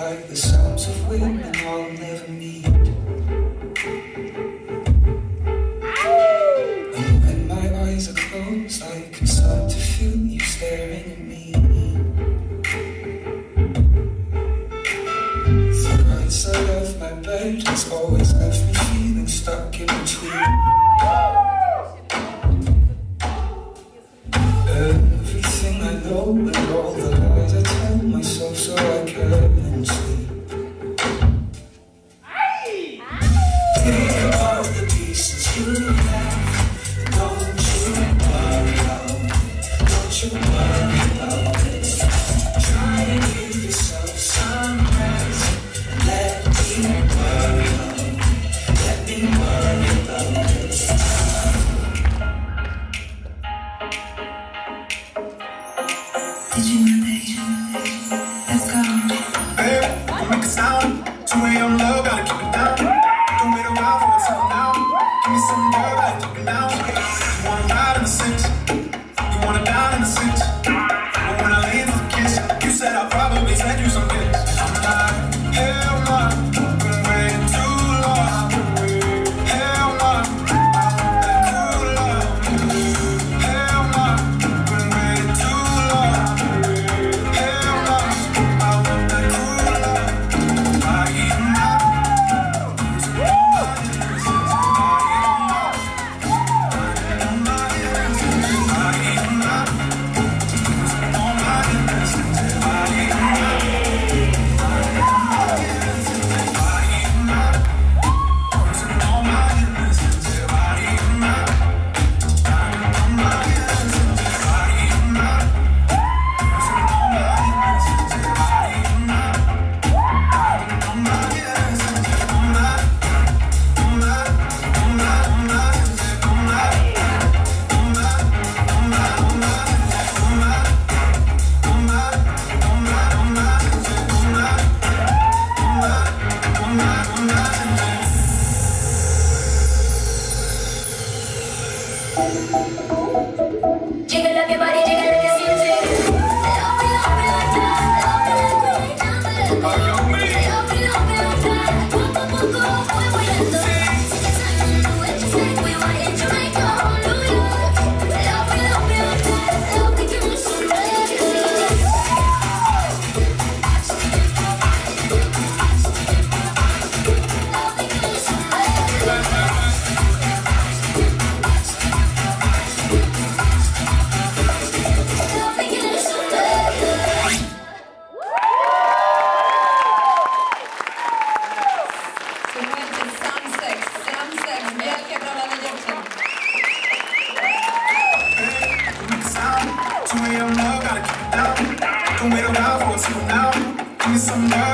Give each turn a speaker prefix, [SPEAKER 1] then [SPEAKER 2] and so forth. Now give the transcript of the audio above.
[SPEAKER 1] like the sounds of women I'll never meet. And when my eyes are closed, I can start to feel you staring at me. The nights I of my bed has always left me feeling stuck in between. Everything I know and all the myself so I can sleep. Think of the pieces you have. Don't you worry about it. Don't you worry about it. Try and give yourself some rest. Let me worry about it. Let me worry about it.
[SPEAKER 2] Did you know that?
[SPEAKER 3] Two-way love, gotta keep it down. gotta keep it down. Don't wait around for a two now. Give me some now.